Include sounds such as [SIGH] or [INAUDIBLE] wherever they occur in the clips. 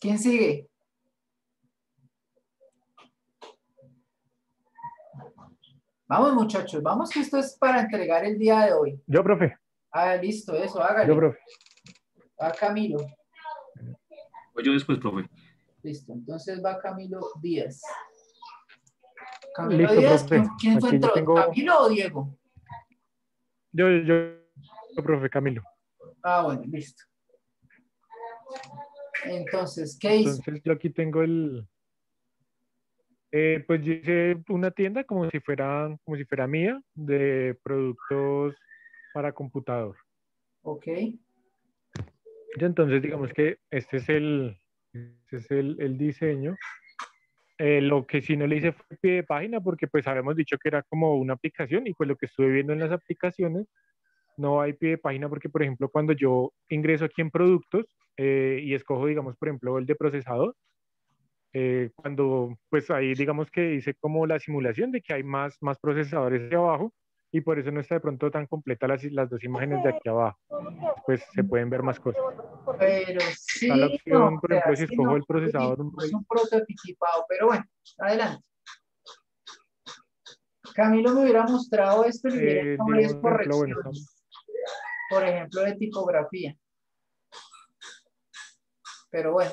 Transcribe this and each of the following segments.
¿Quién sigue? Vamos, muchachos, vamos que esto es para entregar el día de hoy. Yo, profe. Ah, listo, eso, hágale. Yo, profe. Va Camilo. Pues yo después, profe. Listo, entonces va Camilo Díaz. Camilo Listo, Díaz, profe. ¿quién, quién fue entró? tengo- ¿Camilo o Diego? Yo, yo, yo, profe Camilo. Ah, bueno, listo. Entonces, ¿qué hizo? Entonces yo aquí tengo el, eh, pues yo hice una tienda como si fuera, como si fuera mía de productos para computador. Ok, entonces digamos que este es el, este es el, el diseño. Eh, lo que sí no le hice fue pie de página porque pues habíamos dicho que era como una aplicación y pues lo que estuve viendo en las aplicaciones no hay pie de página porque por ejemplo cuando yo ingreso aquí en productos eh, y escojo digamos por ejemplo el de procesador, eh, cuando pues ahí digamos que hice como la simulación de que hay más, más procesadores aquí abajo y por eso no está de pronto tan completa las, las dos imágenes de aquí abajo, pues se pueden ver más cosas. pero sí. La opción, no, por ejemplo, si escojo no, el procesador, un Es un prototipado, pero bueno, adelante. Camilo me hubiera mostrado esto y hubiera Eh, varias ejemplo, bueno, correcciones. Por ejemplo, de tipografía. Pero bueno,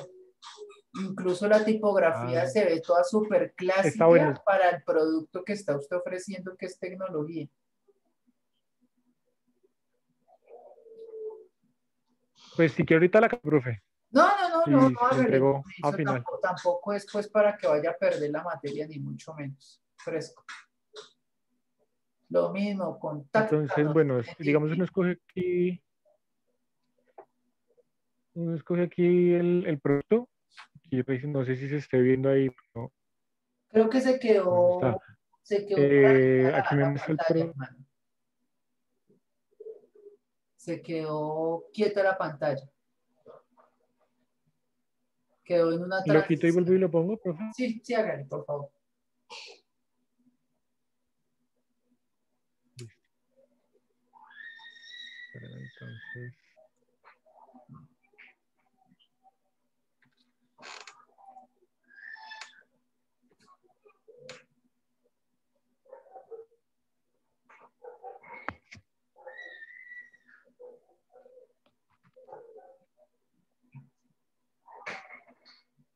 incluso la tipografía Ah. se ve toda súper clásica bueno. para el producto que está usted ofreciendo, que es tecnología. Pues si quiero ahorita la profe. No, no, no, Sí, no, sí, no, entregó eso a final. Tampoco, tampoco es pues para que vaya a perder la materia, ni mucho menos. Fresco. Lo mismo, contacto. Entonces, bueno, digamos uno escoge aquí, escoge aquí el, el producto. Aquí no sé si se esté viendo ahí. pero Creo que se quedó. ¿Dónde Se quedó Eh, aquí me muestra el pantalla, pro- hermano. Se quedó quieta la pantalla. Quedó en una lo quito y vuelvo y lo pongo, profe. Sí, sí, hágale, por favor. Espera, Entonces,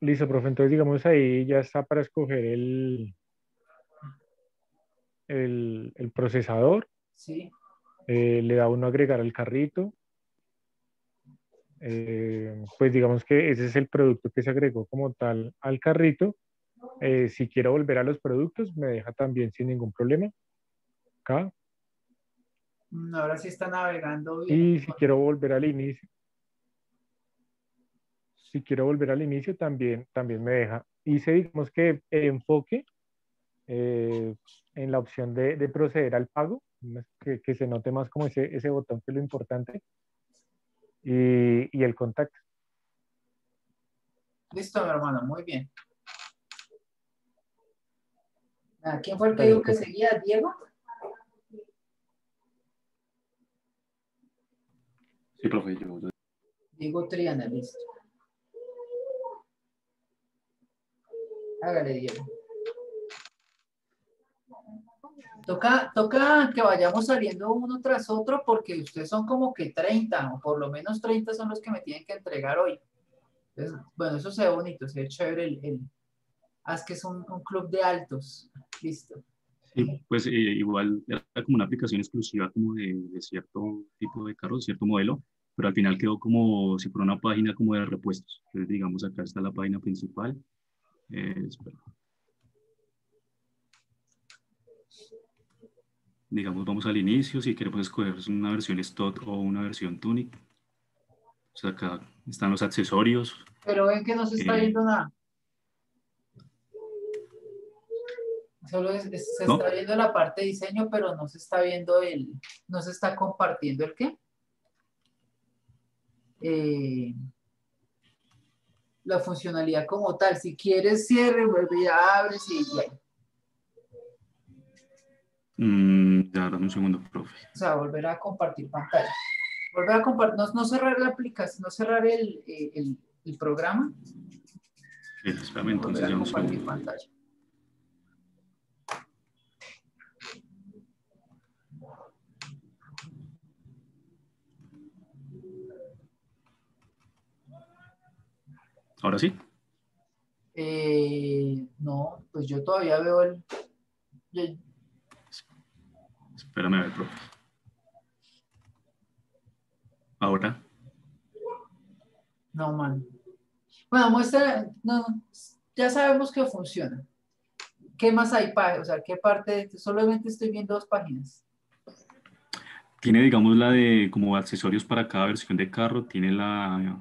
listo, profe. Entonces, digamos ahí ya está para escoger el, el, el procesador. Sí, eh, le da uno agregar al carrito. Eh, pues digamos que ese es el producto que se agregó como tal al carrito. Eh, si quiero volver a los productos, me deja también sin ningún problema. Acá. Mm, ahora sí está navegando bien. Y si quiero volver al inicio, si quiero volver al inicio, también, también me deja. Hice, digamos que el enfoque eh, en la opción de, de proceder al pago, que, que se note más como ese, ese botón que es lo importante, y, y el contacto. Listo, mi hermano, muy bien. Ah, ¿Quién fue el que dijo que seguía? ¿Diego? Sí, profe, yo- Diego Triana, listo. Hágale, Diego. Toca, toca que vayamos saliendo uno tras otro porque ustedes son como que 30, o por lo menos 30 son los que me tienen que entregar hoy. Entonces, bueno, eso se ve bonito, se ve chévere el, el haz que es un, un club de altos. Listo. sí, pues eh, igual era como una aplicación exclusiva como de, de cierto tipo de carro, cierto modelo, pero al final quedó como si fuera una página como de repuestos. Entonces, digamos, acá está la página principal. Eh. Digamos, vamos al inicio, si queremos escoger una versión stock o una versión tunic. O sea, acá están los accesorios, Pero ven que no se está Eh. viendo nada. Solo es- es- se ¿No? está viendo la parte de diseño, pero no se está viendo el, no se está compartiendo el qué. Eh, la funcionalidad como tal. Si quieres, cierre, vuelve y abres y ya. Mm, ya, dame un segundo, profe. O sea, volver a compartir pantalla. Volver a compartir, no, no cerrar la aplicación, no cerrar el, eh, el- el programa, Sí, espérame, entonces Volver a ya un segundo. pantalla. Ahora sí. Eh, no, pues yo todavía veo el. yo- Espérame a ver, profe. Ahora. no, man. Bueno, muestra. No, ya sabemos que funciona. ¿Qué más hay? pa- O sea, ¿qué parte? Solamente estoy viendo dos páginas. Tiene, digamos, la de como accesorios para cada versión de carro. Tiene la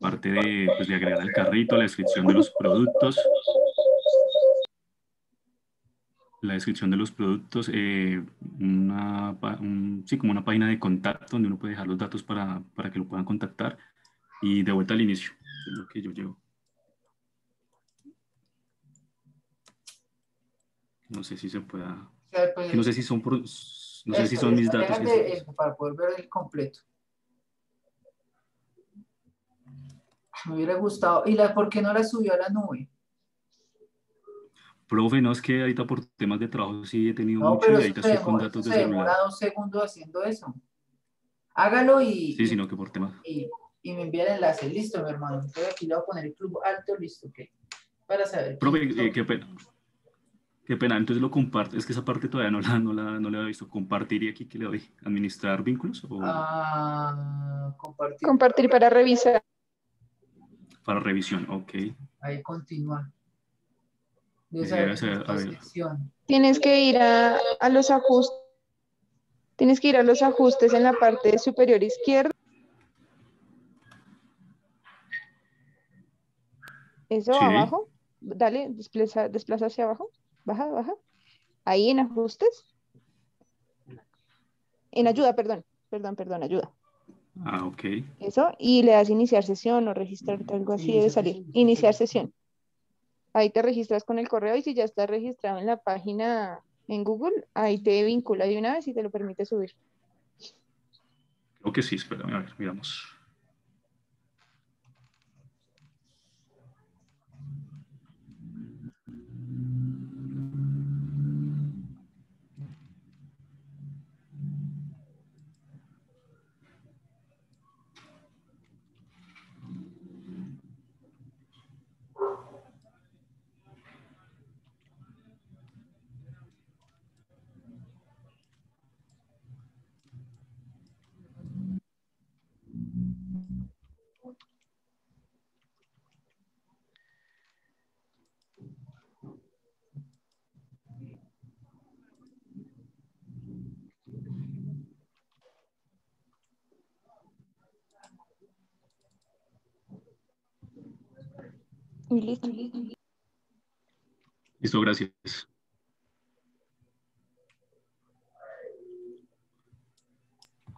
parte de, pues, de agregar al carrito, la descripción de los productos. La descripción de los productos, eh, una, un- sí, como una página de contacto donde uno puede dejar los datos para, para que lo puedan contactar y de vuelta al inicio, es lo que yo llevo. No sé si se pueda, pues, no sé si son, no sé si son mis datos. para poder ver el completo. Me hubiera gustado. ¿Y la, por qué no la subió a la nube? Profe, no es que ahorita por temas de trabajo sí he tenido No, mucho pero y ahorita estoy con datos de se demora celular. dos segundos haciendo eso. Hágalo y, Sí, sino que por temas. y, y me envía el enlace. Listo, mi hermano. Entonces aquí le voy a poner el club alto, listo, ok. Para saber. Profe, eh, qué pena. Qué pena, entonces lo comparto. Es que esa parte todavía no la, no la, no la había visto. Compartir y aquí que le doy. ¿Administrar vínculos o Ah, compartir. Compartir para revisar. Para revisión? Ok. Ahí continúa. Tienes que ir a, a los ajustes. Tienes que ir a los ajustes en la parte superior izquierda. Eso Sí. abajo. Dale, desplaza, desplaza hacia abajo. Baja, baja. Ahí en ajustes. En ayuda, perdón. Perdón, perdón, ayuda. Ah, ok. Eso. Y le das iniciar sesión o registrarte, algo así debe Iniciar salir. sesión. Iniciar sesión. Ahí te registras con el correo y si ya estás registrado en la página en Google, ahí te vincula de una vez y te lo permite subir. Creo que sí, espérame, a ver, miramos. Y listo. Listo, gracias.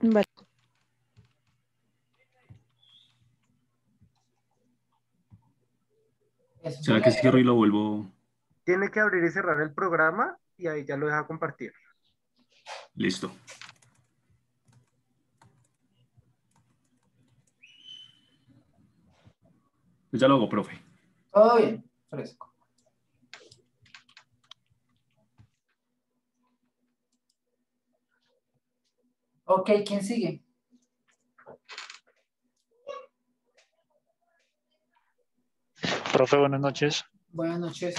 Vale. ¿Será que cierro y lo vuelvo? Tiene que abrir y cerrar el programa y ahí ya lo deja compartir. Listo. Pues ya lo hago, profe. Todo bien, fresco. Ok, ¿quién sigue? Profe, buenas noches. Buenas noches.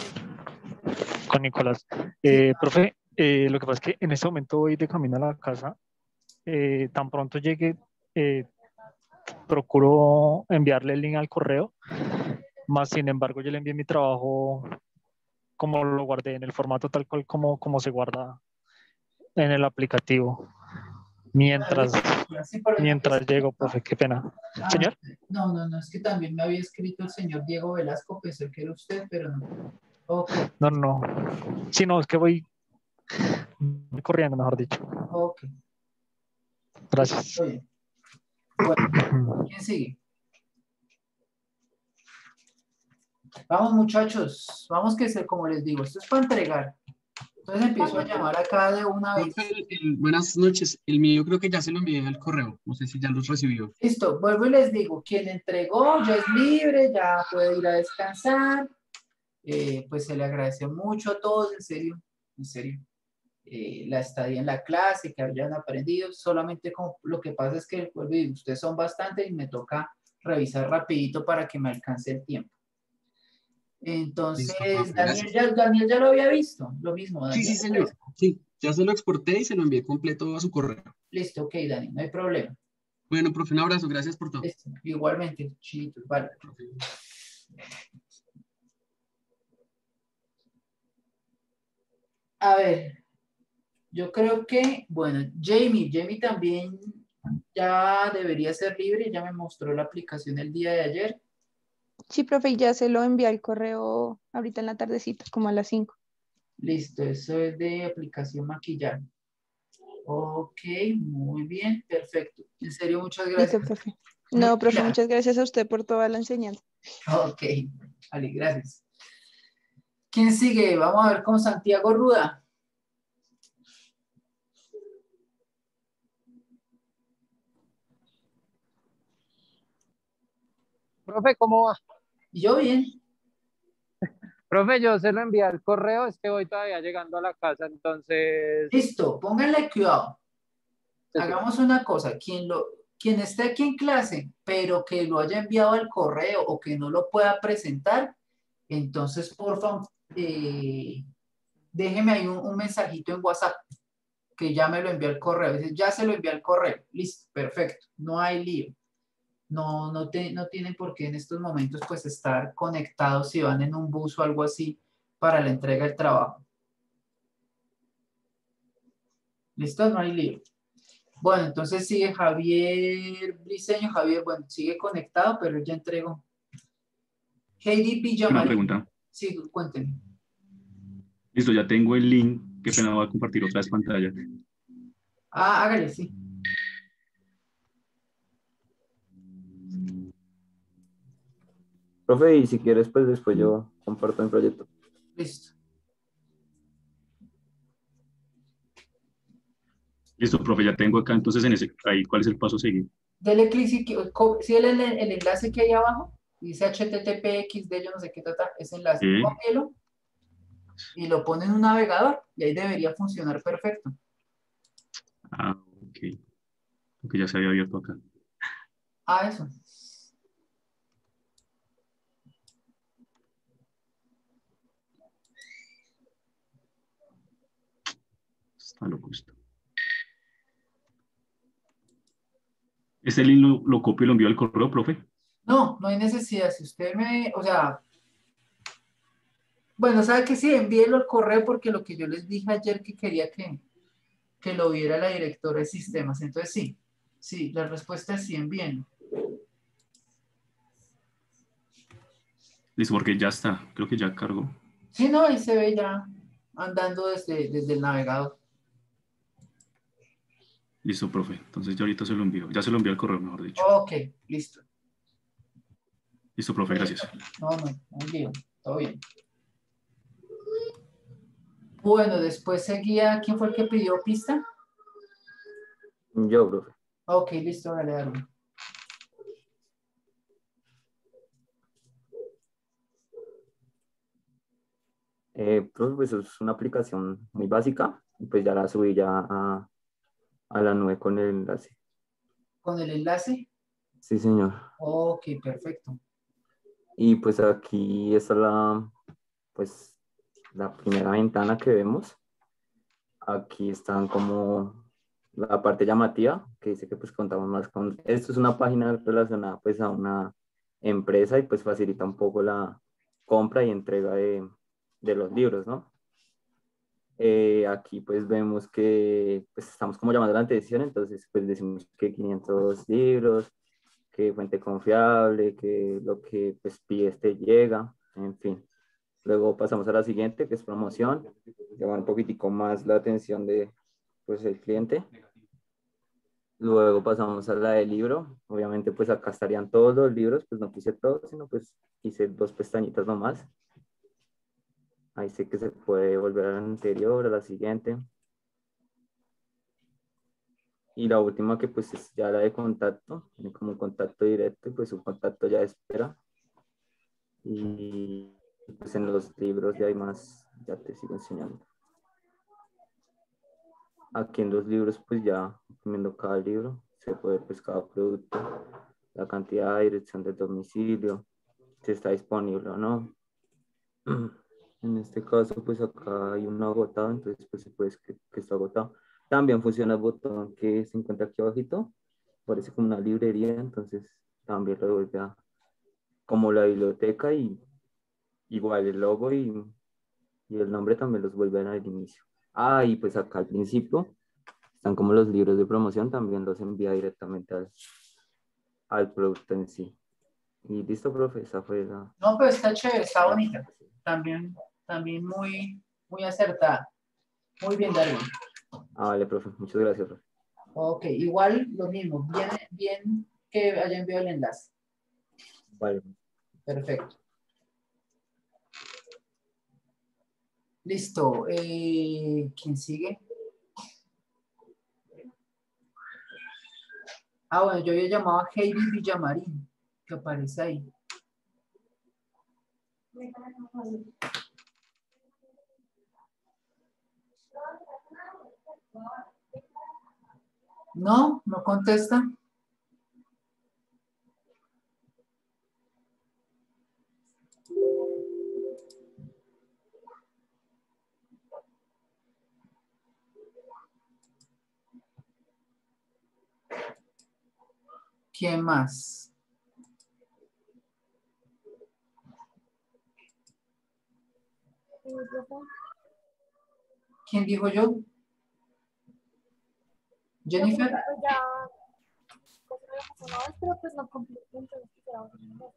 Con Nicolás. Eh, profe, eh, lo que pasa es que en este momento voy de camino a la casa. Eh, tan pronto llegue, procuro enviarle el link al correo. Más sin embargo, yo le envié mi trabajo como lo guardé en el formato tal cual como, como se guarda en el aplicativo. Mientras, Sí, mientras llego, profe, qué pena. Ah, Señor. No, no, no, es que también me había escrito el señor Diego Velasco, pensé que era usted, pero no. Ok, No, no. Sí, no, es que voy, voy corriendo, mejor dicho. ok, Gracias. Bueno, ¿quién sigue? Vamos muchachos, vamos que se, como les digo, esto es para entregar. Entonces empiezo a llamar acá de una vez. El- el- buenas noches. El mío creo que ya se lo envié al correo. No sé si ya los recibió. Listo, vuelvo y les digo, quien entregó ya es libre, ya puede ir a descansar. Eh, pues se le agradece mucho a todos, en serio, en serio. eh, la estadía en la clase, que hayan aprendido, solamente como, lo que pasa es que vuelvo y digo, ustedes son bastantes y me toca revisar rapidito para que me alcance el tiempo. Entonces, profe, Daniel ya, Daniel ya lo había visto, lo mismo. Sí, sí, Daniel. señor. Sí, ya se lo exporté y se lo envié completo a su correo. Listo, ok, Dani, no hay problema. Bueno, profe, un abrazo. Gracias por todo. Listo, igualmente, chiquitos, vale. A ver, yo creo que, bueno, Jamie, Jamie también ya debería ser libre, ya me mostró la aplicación el día de ayer. Sí, profe, y ya se lo envié al correo ahorita en la tardecita, como a las 5. Listo, eso es de aplicación maquillaje. Ok, muy bien, perfecto. En serio, muchas Listo, gracias. profe. No, profe, Ya. muchas gracias a usted por toda la enseñanza. Ok, vale, gracias. ¿Quién sigue? Vamos a ver con Santiago Ruda. Profe, ¿cómo va? Yo bien. Profe, yo se lo envié al correo, es que voy todavía llegando a la casa, entonces... Listo, pónganle cuidado. Sí, sí. Hagamos una cosa, quien, lo, quien esté aquí en clase, pero que lo haya enviado al correo o que no lo pueda presentar, entonces, por favor, eh, déjeme ahí un, un mensajito en WhatsApp, que ya me lo envió al correo. Dice, ya se lo envió al correo. Listo, perfecto, no hay lío. No, no, te- no tienen por qué en estos momentos pues estar conectados si van en un bus o algo así para la entrega del trabajo. ¿Listo? No hay lío. Bueno, entonces sigue Javier Briseño. Javier, bueno, sigue conectado, pero ya entregó. Heidi Una Villamar. pregunta. Sí, cuéntenme. Listo, ya tengo el link. Qué pena, voy a compartir otra vez pantalla. Ah, hágale, sí. Profe, y si quieres, pues después yo comparto mi proyecto. Listo. Listo, profe, ya tengo acá. Entonces, en ese, ahí, ¿cuál es el paso a seguir? Dele clic si, el, el, el enlace que hay abajo, dice httpx de yo no sé qué trata, ese enlace, Sí. cópielo y lo pone en un navegador y ahí debería funcionar perfecto. Ah, ok. Porque ya se había abierto acá. Ah, eso. Está loco esto. ¿Este link lo, lo copio y lo envío al correo, profe? No, no hay necesidad. Si usted me, o sea, bueno, sabe que sí, envíelo al correo porque lo que yo les dije ayer que quería que, que lo viera la directora de sistemas. Entonces sí, sí, la respuesta es sí, envíenlo. Listo, porque ya está. Creo que ya cargó. Sí, no, ahí se ve ya andando desde, desde el navegador. Listo, profe. Entonces ya ahorita se lo envío. Ya se lo envío al correo, mejor dicho. Ok, listo. Listo, profe, gracias. No, no, lío, todo bien. Bueno, después seguía, ¿quién fue el que pidió pista? Yo, profe. Ok, listo, dale, dale. Eh, profe, pues es una aplicación muy básica pues ya la subí ya a, a la nube con el enlace. ¿Con el enlace? Sí, señor. Ok, perfecto. Y pues aquí está la, pues, la primera ventana que vemos. Aquí están como la parte llamativa, que dice que pues contamos más con... Esto es una página relacionada pues a una empresa y pues facilita un poco la compra y entrega de, de los libros, ¿no? Eh, aquí pues vemos que pues estamos como llamando la atención, entonces pues decimos que 500 libros, que fuente confiable, que lo que pues pides te llega, en fin. Luego pasamos a la siguiente, que es promoción, llamar un poquitico más la atención de pues el cliente. Luego pasamos a la del libro, obviamente pues acá estarían todos los libros, pues no quise todos, sino pues hice dos pestañitas nomás. Ahí sé que se puede volver a la anterior, a la siguiente. Y la última que pues es ya la de contacto, tiene como contacto directo pues un contacto ya de espera. Y Pues en los libros ya hay más, ya te sigo enseñando. Aquí en los libros, pues ya viendo cada libro, se puede pues cada producto, la cantidad de dirección del domicilio, si está disponible o no. [CLEARS THROAT] En este caso, pues acá hay uno agotado, entonces pues se puede que, que está agotado. También funciona el botón que se encuentra aquí abajito, parece como una librería, entonces también lo devuelve a como la biblioteca y igual el logo y, y el nombre también los vuelven al inicio. Ah, y pues acá al principio están como los libros de promoción, también los envía directamente al, al producto en sí. Y listo, profe, esa fue la... No, pero está chévere, está bonita. También, también muy, muy acertada. Muy bien, Darwin. Ah, vale, profe, muchas gracias, profe. Ok, igual lo mismo, bien, bien que haya enviado el enlace. Vale. Perfecto. Listo. Eh, ¿Quién sigue? Ah, bueno, yo había llamado a Heidi Villamarín, que aparece ahí. No, no contesta. ¿Quién más? ¿Quién dijo yo? Jennifer.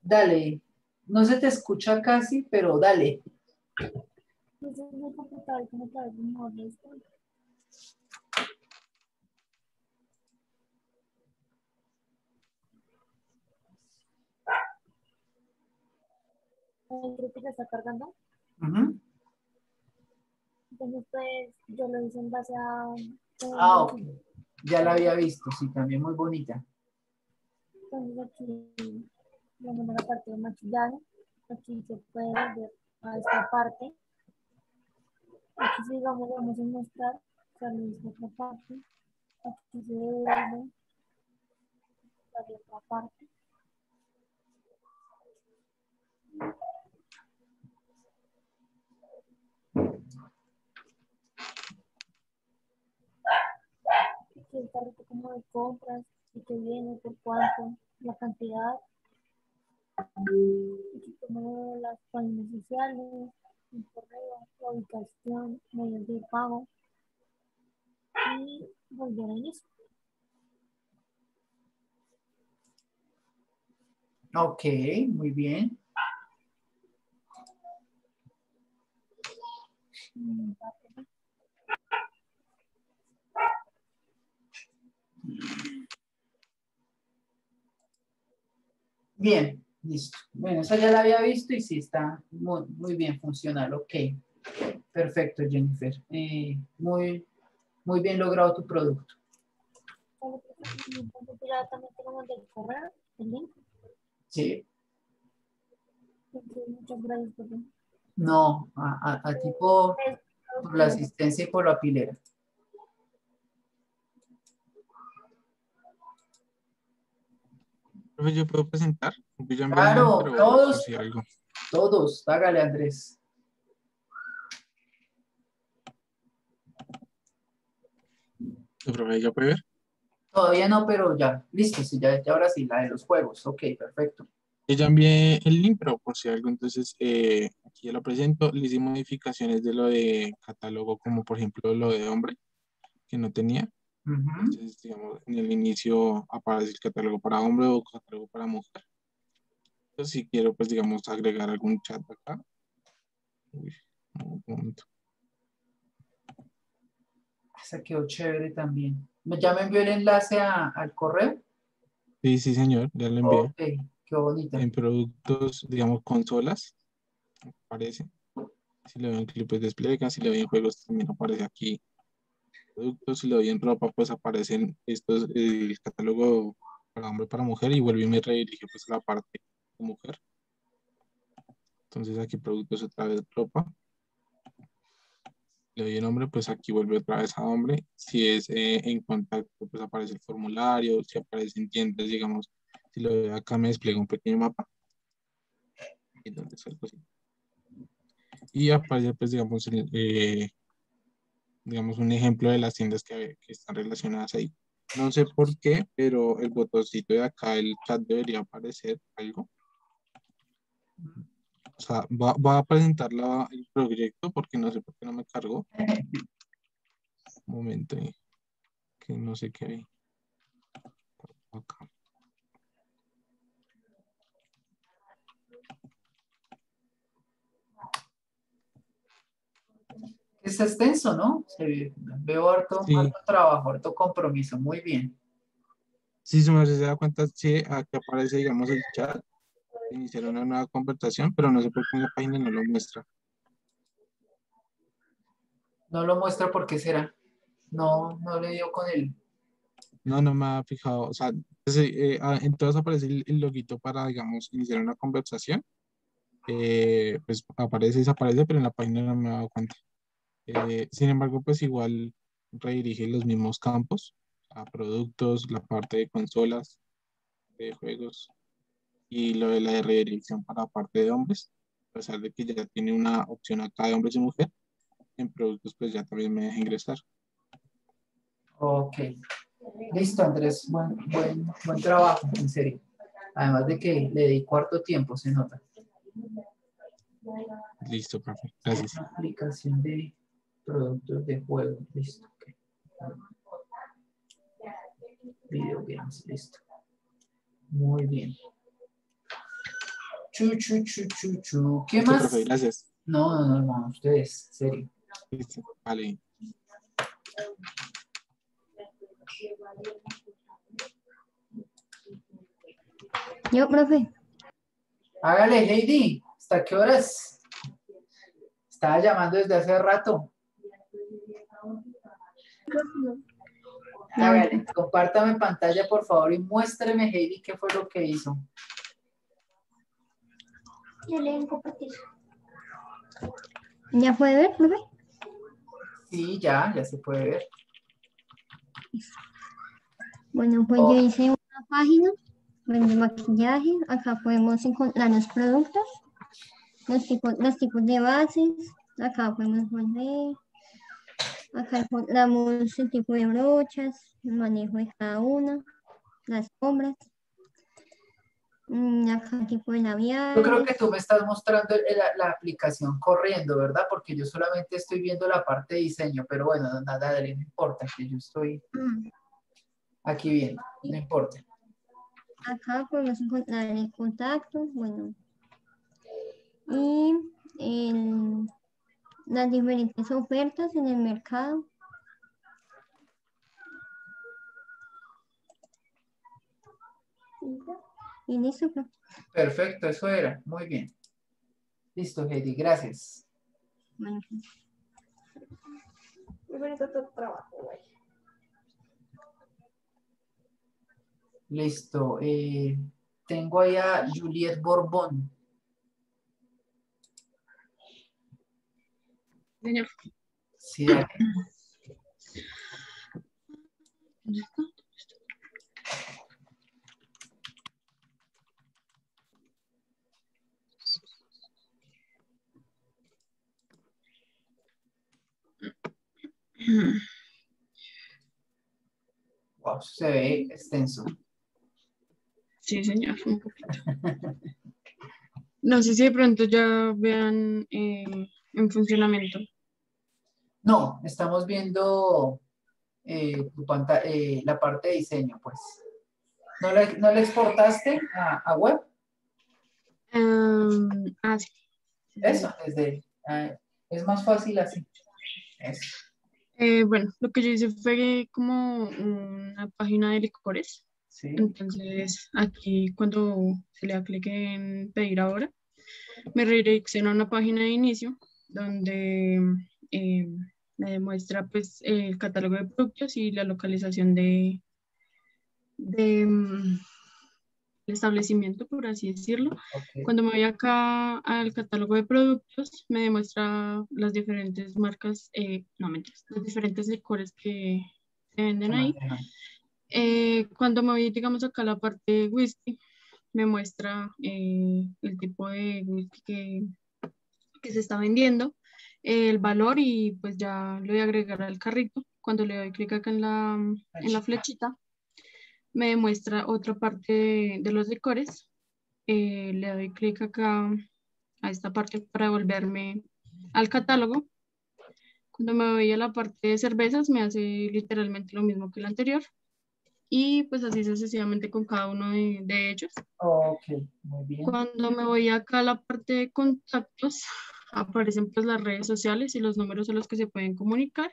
Dale. No se te escucha casi, pero dale. Creo que ya está cargando. Ujú. Entonces, pues, yo lo hice en base a... Ah, ok. Ya la había visto, sí, también muy bonita. Entonces, aquí vamos a la parte de maquillaje. Aquí se puede ver a esta parte. Aquí, si digamos, vamos a mostrar, sale esta otra parte. Aquí se devuelve. Sale otra parte. Aquí el carrito como de compras, y que viene, por cuánto, la cantidad. Aquí como las páginas sociales, el correo, la ubicación, medios de pago. Y volver a inicio. Ok, muy bien. Mm, Bien, listo. Bueno, esa ya la había visto y sí está muy, muy bien funcional. Ok. Perfecto, Jennifer. Eh, muy, muy bien logrado tu producto. Sí. Entonces, muchas gracias por No, a, a, a ti por, por la asistencia y por la pilera. Profe, ¿yo puedo presentar? Yo ya envié Claro, pero todos. algo. Todos, hágale, Andrés. ¿El profe ya puede ver? Todavía no, pero ya. Listo, sí, ya, ya ahora sí, la de los juegos. Ok, perfecto. Yo ya envié el link, pero por si algo, entonces eh, aquí ya lo presento. Le hice modificaciones de lo de catálogo, como por ejemplo lo de hombre, que no tenía. Ujú. Entonces, digamos, en el inicio aparece el catálogo para hombre o catálogo para mujer. Entonces, si quiero, pues, digamos, agregar algún chat acá. Uy, un momento. Esa quedó chévere también. ¿Me- ¿Ya me envió el enlace a- al correo? Sí, sí, señor, ya lo envié. Ok, qué bonita. En productos, digamos, consolas, aparece. Si le doy en clip, pues despliega. Si le doy en juegos, también aparece aquí. Productos, si le doy en ropa, pues aparecen estos, eh, el catálogo para hombre, para mujer, y vuelve y me redirige pues a la parte mujer. Entonces aquí productos otra vez ropa. Le doy el nombre, pues aquí vuelve otra vez a hombre. Si es eh, en contacto, pues aparece el formulario. Si aparece en tiendas, digamos, si lo veo acá me despliega un pequeño mapa. Y aparece, pues, digamos, el, eh, digamos, un ejemplo de las tiendas que, que están relacionadas ahí. No sé por qué, pero el botoncito de acá, el chat debería aparecer algo. O sea, va, va a presentar la, el proyecto porque no sé por qué no me cargó. Un momento ahí, que no sé qué hay. Acá. Es extenso, ¿no? Se- veo harto, Sí. harto trabajo, harto compromiso. Muy bien. Sí, se me se da cuenta, sí, aquí aparece, digamos, el chat. Iniciar una nueva conversación, pero no sé por qué en la página no lo muestra. No lo muestra por qué será. No, no le dio con el. No, no me ha fijado. O sea, pues, eh, ah, entonces aparece el, el loguito para, digamos, iniciar una conversación. Eh, pues aparece y desaparece, pero en la página no me he dado cuenta. Eh, sin embargo, pues igual redirige los mismos campos a productos, la parte de consolas, de juegos y lo de la redirección para la parte de hombres. A pesar de que ya tiene una opción acá de hombres y mujer, en productos pues ya también me deja ingresar. Ok. Listo, Andrés. Buen, buen, buen trabajo, en serio. Además de que le di cuarto tiempo, se nota. Listo, profe. Gracias. Aplicación de productos de juego. Listo. Video games, listo. Muy bien. Chu, chu, chu, chu, chu. ¿Qué más? profe, gracias. No, no, no, no, ustedes, serio. Listo, vale. Yo, profe. Hágale, Heidi. ¿Hasta qué horas? Estaba llamando desde hace rato. Hágale, compártame pantalla, por favor, y muéstreme, Heidi, qué fue lo que hizo. Ya le compartir. ¿Ya puede ver, profe? Sí, ya, ya se puede ver. Bueno, pues Oh. yo hice una página de maquillaje. Acá podemos encontrar los productos, los tipos, los tipos de bases. Acá podemos poner. Acá encontramos el tipo de brochas, el manejo de cada una, las sombras. Mm, Acá el tipo de labial. Yo creo que tú me estás mostrando la, la aplicación corriendo, ¿verdad? Porque yo solamente estoy viendo la parte de diseño, pero bueno, nada, dale, no importa, que yo estoy Mm, aquí viendo, no importa. Acá podemos encontrar el contacto, bueno, y el- las diferentes ofertas en el mercado. Y listo, pues. Perfecto, eso era, muy bien. Listo, Heidi, gracias. Bueno, Muy bonito tu trabajo, güey. Listo. eh, tengo ahí a Juliet Borbón. Señor. Sí, dale. Wow, se ve extenso. Sí, señor, un poquito. No sé si de pronto ya vean eh, en funcionamiento. No, estamos viendo eh, tu eh, la parte de diseño, pues. ¿No la, no la exportaste a, a web? Em, ah, sí. Eso, desde, ah, es más fácil así. Eso. Eh, bueno, lo que yo hice fue como una página de licores. Entonces, aquí cuando se le da clic en pedir ahora, me redirecciona a una página de inicio donde eh, me demuestra pues el catálogo de productos y la localización de, de mm, establecimiento, por así decirlo. Cuando me voy acá al catálogo de productos, me demuestra las diferentes marcas, eh, no mentiras, los diferentes licores que se venden ahí. Eh, cuando me voy, digamos, acá a la parte de whisky, me muestra eh, el tipo de whisky que, que se está vendiendo, el valor y pues ya lo voy a agregar al carrito. Cuando le doy clic acá en la, en la flechita, me muestra otra parte de, los licores. Eh, le doy clic acá a esta parte para volverme al catálogo. Cuando me voy a la parte de cervezas me hace literalmente lo mismo que el anterior. Y pues así sucesivamente con cada uno de, de ellos. Ok, muy bien. Cuando me voy acá a la parte de contactos, aparecen pues las redes sociales y los números a los que se pueden comunicar.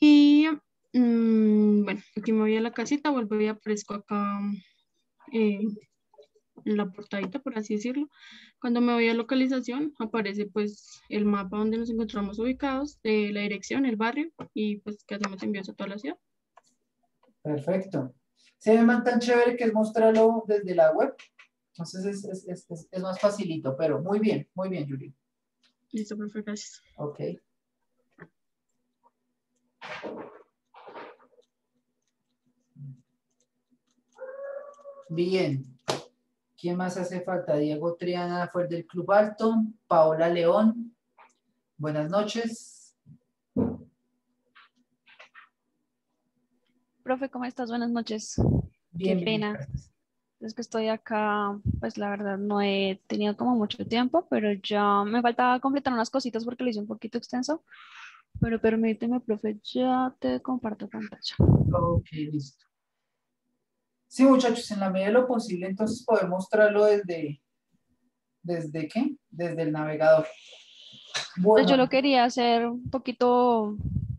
Y Mm, bueno, aquí me voy a la casita, vuelvo y aparezco acá eh, en la portadita, por así decirlo. Cuando me voy a localización, aparece pues el mapa donde nos encontramos ubicados, de la dirección, el barrio, y pues que hacemos envíos a toda la ciudad. Perfecto. Se me tan chévere que es mostrarlo desde la web. Entonces es, es, es, es más facilito, pero muy bien, muy bien, Yuri. Listo, perfecto, gracias. Ok. Bien. ¿Quién más hace falta? Diego Triana fue el del Club Alto. Paola León. Buenas noches. Profe, ¿cómo estás? Buenas noches. Bien, Qué pena. Es que estoy acá, pues la verdad no he tenido como mucho tiempo, pero ya me faltaba completar unas cositas porque lo hice un poquito extenso. Pero permíteme, profe, ya te comparto pantalla. Ok, listo. Sí, muchachos, en la medida de lo posible, entonces podemos mostrarlo desde, ¿desde qué? Desde el navegador. Pues yo lo quería hacer un poquito,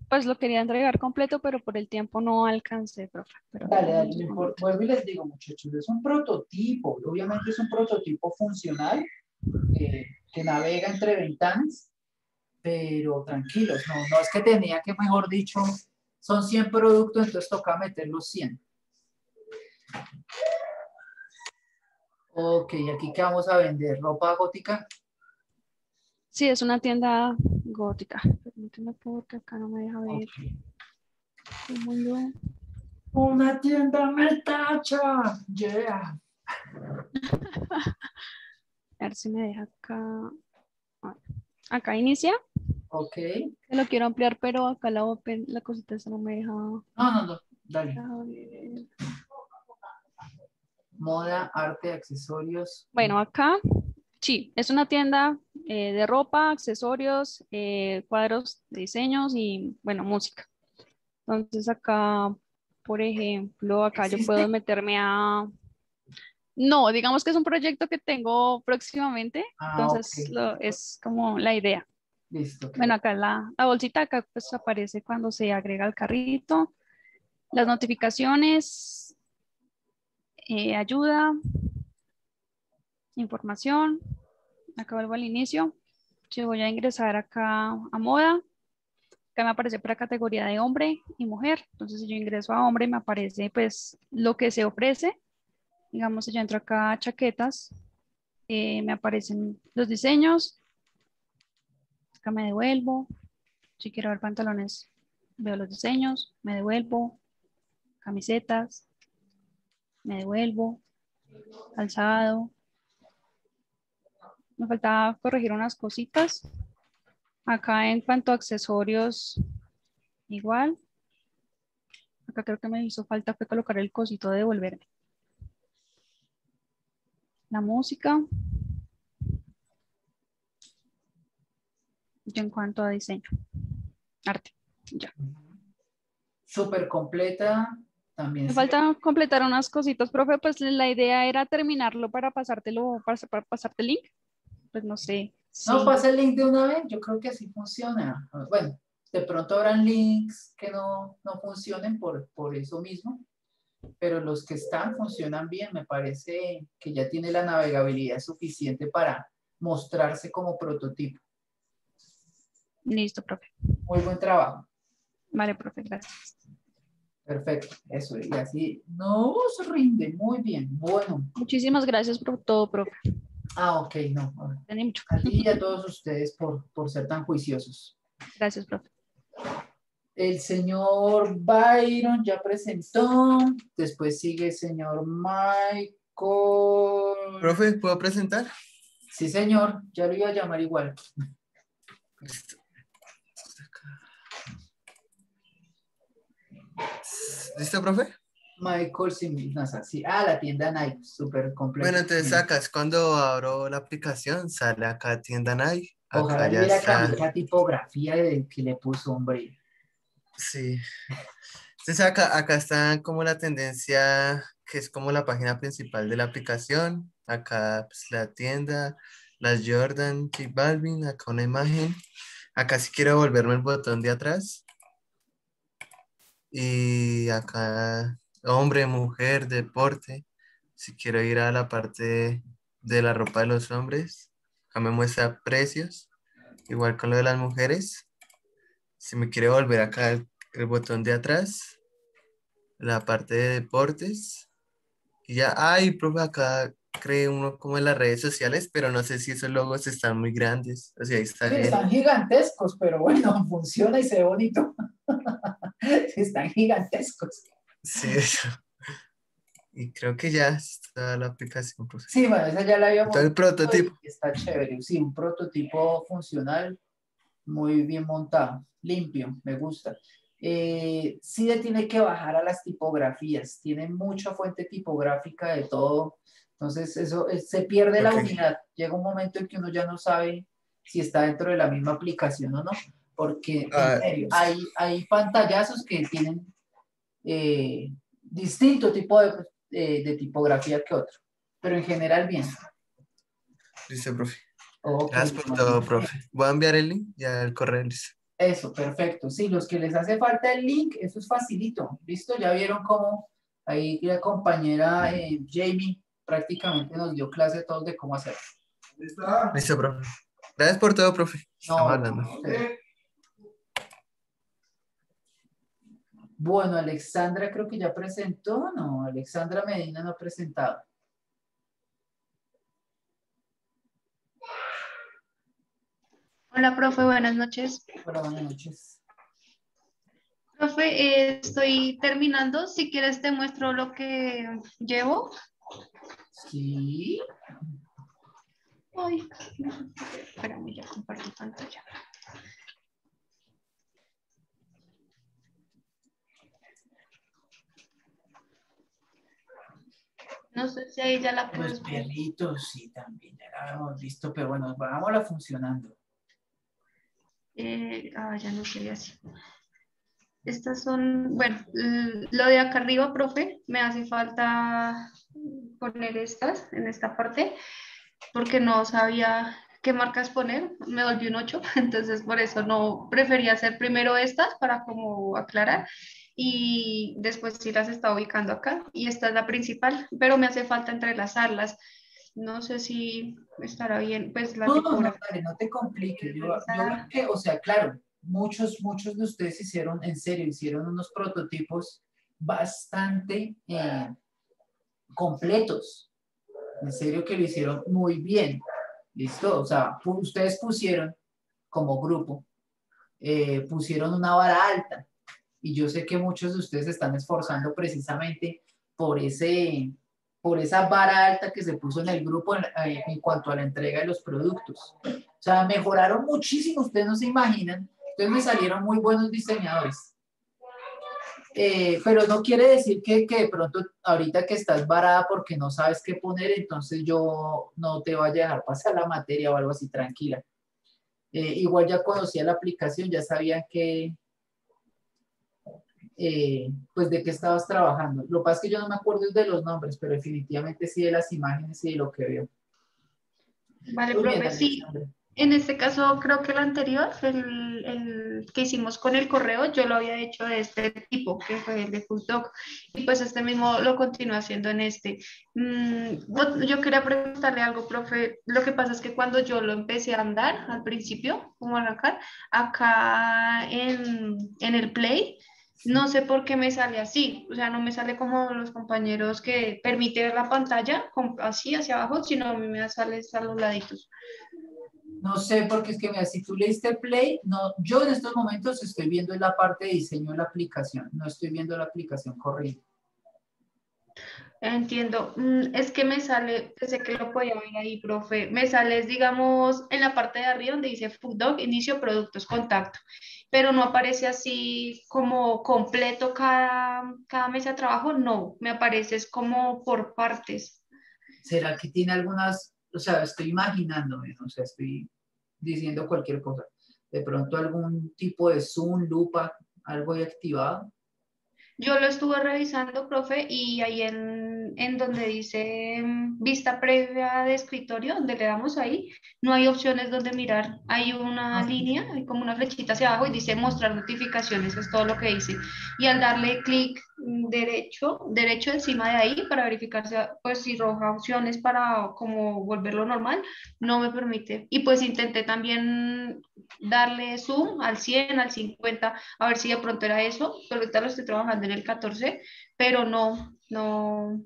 pues lo quería entregar completo, pero por el tiempo no alcancé, profe. dale, dale, mejor. Vuelvo y les digo, muchachos, es un prototipo, obviamente es un prototipo funcional que, que navega entre ventanas, pero tranquilos, no, no es que tenía que, mejor dicho, son 100 productos, entonces toca meter los 100. Ok, ¿aquí qué vamos a vender? ¿Ropa gótica? Sí, es una tienda gótica. Permíteme porque acá no me deja ver. Una tienda metacha. Yeah. [LAUGHS] a ver si me deja acá. Acá inicia. Ok. Lo quiero ampliar, pero acá la open, la cosita esa no me deja. No, no, no. Dale moda, arte, accesorios. Bueno, acá sí, es una tienda eh, de ropa, accesorios, eh, cuadros de diseños y, bueno, música. Entonces acá, por ejemplo, acá yo puedo meterme a... No, digamos que es un proyecto que tengo próximamente, ah, entonces es como la idea. Listo. Bueno, acá la, la bolsita acá pues aparece cuando se agrega al carrito. Las notificaciones, eh, ayuda, información, acá vuelvo al inicio, yo voy a ingresar acá a moda, acá me aparece para categoría de hombre y mujer, entonces si yo ingreso a hombre me aparece pues lo que se ofrece, digamos si yo entro acá a chaquetas, eh, me aparecen los diseños, acá me devuelvo, si quiero ver pantalones veo los diseños, me devuelvo, camisetas, me devuelvo, alzado. Me faltaba corregir unas cositas. Acá en cuanto a accesorios, igual. Acá creo que me hizo falta fue colocar el cosito de devolverme. La música. Y en cuanto a diseño, arte, ya. Súper completa, me falta completar unas cositas, profe, pues la idea era terminarlo para pasártelo, para, pasarte el link. Pues no sé. No, pasa el link de una vez, yo creo que así funciona. Bueno, de pronto habrán links que no, no funcionen por, por eso mismo, pero los que están funcionan bien. Me parece que ya tiene la navegabilidad suficiente para mostrarse como prototipo. Listo, profe. Muy buen trabajo. Vale, profe, gracias. Perfecto, eso, y así no se rinde, muy bien, bueno. Muchísimas gracias por todo, profe. Ah, ok, no. Tenía mucho. A ti y a todos ustedes por, por ser tan juiciosos. Gracias, profe. El señor Byron ya presentó, después sigue el señor Michael. Profe, ¿puedo presentar? Sí, señor, ya lo iba a llamar igual. ¿Listo, profe? Michael Similnaza, sí. Ah, la tienda Nike, súper completa. Bueno, entonces acá es cuando abro la aplicación, sale acá tienda Nike. Acá Ojalá ya cambiado la tipografía de que le puso, hombre. Sí. Entonces acá, acá está como la tendencia, que es como la página principal de la aplicación. Acá pues, la tienda, las Jordan, J Balvin, acá una imagen. Acá si quiero volverme el botón de atrás. Y acá hombre, mujer, deporte. Si quiero ir a la parte de la ropa de los hombres, acá me muestra precios. Igual con lo de las mujeres. Si me quiere volver acá el, el botón de atrás, la parte de deportes. Y ya, ay, profe, acá cree uno como en las redes sociales, pero no sé si esos logos están muy grandes. O sea, ahí está Sí, están gigantescos, pero bueno, [LAUGHS] funciona y se ve bonito. [LAUGHS] están gigantescos. Sí, eso. Y creo que ya está la aplicación. Sí, bueno, esa ya la habíamos Entonces, el prototipo. Está chévere, sí, un prototipo funcional muy bien montado, limpio, me gusta. Eh, sí le tiene que bajar a las tipografías, tiene mucha fuente tipográfica de todo, entonces eso eh, se pierde la Ok. unidad. Llega un momento en que uno ya no sabe si está dentro de la misma aplicación o no, porque en Ah, serio, hay, hay pantallazos que tienen eh, distinto tipo de, eh, de tipografía que otro, pero en general bien. Listo, profe. Ok, Gracias por todo, profe. Voy a enviar el link ya el correo. listo. Eso, perfecto. Sí, los que les hace falta el link, eso es facilito. ¿Listo? Ya vieron cómo ahí la compañera eh, Jamie prácticamente nos dio clase a todos de cómo hacerlo. Listo, profe. Gracias por todo, profe. Estamos hablando. eh, Bueno, Alexandra creo que ya presentó. No, Alexandra Medina no ha presentado. Hola, profe, buenas noches. Hola, buenas noches. Profe, eh, estoy terminando. Si quieres te muestro lo que llevo. Sí. Ay, espérame, ya compartí pantalla. No sé si ahí ya la Los puedes ver. perritos, sí, también ya la habíamos visto, pero bueno, vámonos funcionando. Eh, ah, ya no quería así. Estas son, bueno, lo de acá arriba, profe, me hace falta poner estas en esta parte porque no sabía qué marcas poner, me volví un 8, [LAUGHS] entonces por eso no prefería hacer primero estas para como aclarar y después sí las está ubicando acá y esta es la principal, pero me hace falta entrelazarlas. No sé si estará bien, pues la No, no, no, dale, no te compliques. Yo, yo creo que, o sea, claro, muchos, muchos de ustedes hicieron, en serio, hicieron unos prototipos bastante eh, completos. En serio que lo hicieron muy bien. ¿Listo? O sea, ustedes pusieron como grupo, eh, pusieron una vara alta. Y yo sé que muchos de ustedes están esforzando precisamente por ese, por esa vara alta que se puso en el grupo en, eh, en cuanto a la entrega de los productos. O sea, mejoraron muchísimo, ustedes no se imaginan. Ustedes me salieron muy buenos diseñadores. Eh, pero no quiere decir que, que de pronto ahorita que estás varada porque no sabes qué poner, entonces yo no te vaya a dejar pasar la materia o algo así, tranquila. Eh, igual ya conocía la aplicación, ya sabían que, eh, pues de qué estabas trabajando. Lo que pasa es que yo no me acuerdo de los nombres, pero definitivamente sí de las imágenes y de lo que veo. Vale, profe, sí. En este caso, creo que el anterior, el, el que hicimos con el correo, yo lo había hecho de este tipo, que fue el de Fooddoc, y pues este mismo lo continúo haciendo en este. Mm, yo quería preguntarle algo, profe. Lo que pasa es que cuando yo lo empecé a andar al principio, como arrancar, acá en, en el Play, no sé por qué me sale así, o sea, no me sale como los compañeros que permite ver la pantalla así hacia abajo, sino a mí me sale a los laditos. No sé, porque es que mira, si tú le diste play, no, yo en estos momentos estoy viendo en la parte de diseño de la aplicación, no estoy viendo la aplicación corriente. Entiendo. Mm, Es que me sale, pensé que lo podía ver ahí, profe. Me sale, digamos, en la parte de arriba donde dice Food Dog, inicio, productos, contacto. Pero no aparece así como completo cada, cada mesa de trabajo. No, me aparece es como por partes. ¿Será que tiene algunas, o sea, estoy imaginándome, o sea, estoy diciendo cualquier cosa. De pronto algún tipo de zoom, lupa, algo ahí activado. Yo lo estuve revisando, profe, y ahí en, en donde dice vista previa de escritorio, donde le damos ahí, no hay opciones donde mirar. Hay una línea, hay como una flechita hacia abajo y dice mostrar notificaciones, es todo lo que dice. Y al darle clic mm, derecho, derecho encima de ahí para verificar pues, si roja opciones para como volverlo normal, no me permite. Y pues intenté también darle zoom al 100, al 50, a ver si de pronto era eso, pero ahorita lo estoy trabajando en el 14, pero no, no,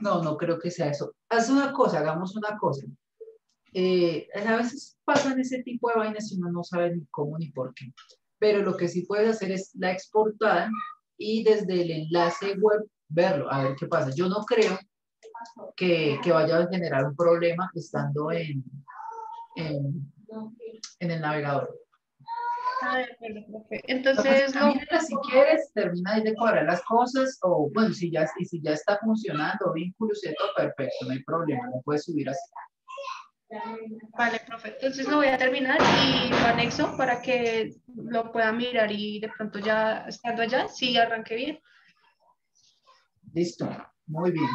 No, no creo que sea eso. Haz una cosa, hagamos una cosa. Eh, a veces pasan ese tipo de vainas y uno no sabe ni cómo ni por qué. Pero lo que sí puedes hacer es la exportada y desde el enlace web verlo, a ver qué pasa. Yo no creo que, que vaya a generar un problema estando en, en, en el navegador. Ah, Entonces, no, si quieres, termina y decora las cosas, o bueno, si ya, y si ya está funcionando, vínculos y todo, perfecto, no hay problema, no puedes subir así. Vale, profe. Entonces lo voy a terminar y lo anexo para que lo pueda mirar y de pronto ya estando allá, sí arranque bien. Listo, muy bien.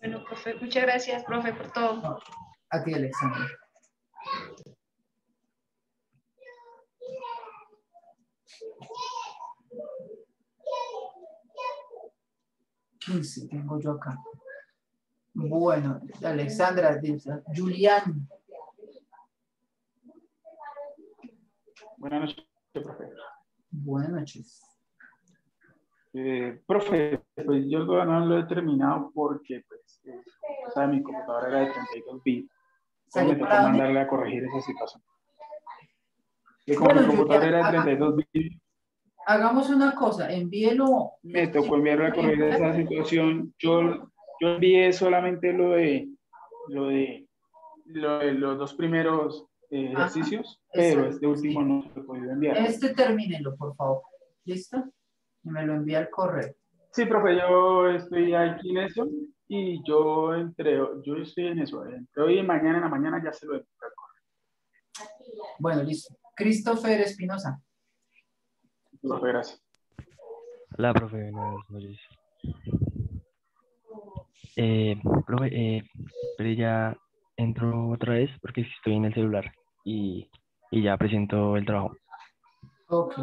Bueno, profe, muchas gracias, profe, por todo. A ti, Alexandra. 15 tengo yo acá. Bueno, Alexandra, Julián. Buenas noches, profe. Buenas noches. Eh, profe, pues yo no lo he terminado porque pues, eh, o sea, mi computadora era de 32 bits. Me tocó mandarle a corregir esa situación. Que como bueno, mi computadora era de 32 bits, Hagamos una cosa, envíelo. me tocó enviarle a corregir esa situación. Yo, yo envié solamente lo de, lo de, lo de los dos primeros eh, Ajá, ejercicios, pero exacto, este último no se lo he podido enviar. Este termínelo, por favor. ¿Listo? Y me lo envía al correo. Sí, profe, yo estoy aquí en eso y yo entre, yo estoy en eso. Entre hoy y mañana en la mañana ya se lo envío al correo. Bueno, listo. Christopher Espinosa. Profe, gracias. Hola, profe, buenas noches. Eh, profe, eh, pero ya entro otra vez porque estoy en el celular y, y ya presento el trabajo. Ok.